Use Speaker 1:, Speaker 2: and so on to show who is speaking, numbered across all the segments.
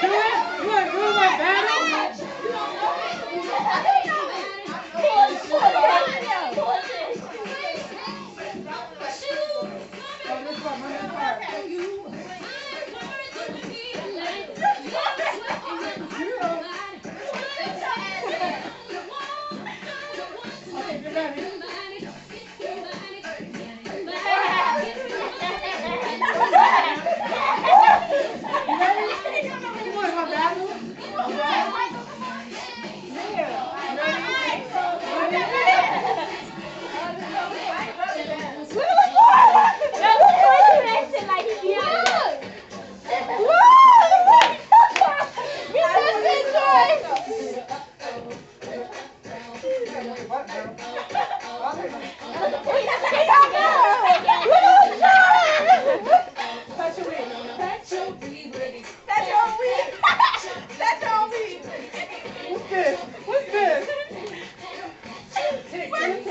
Speaker 1: do it. You
Speaker 2: want to ruin my battle?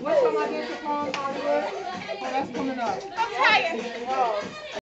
Speaker 2: What's on my digital phone? Oh, that's coming up.
Speaker 1: I'm tired. Oh.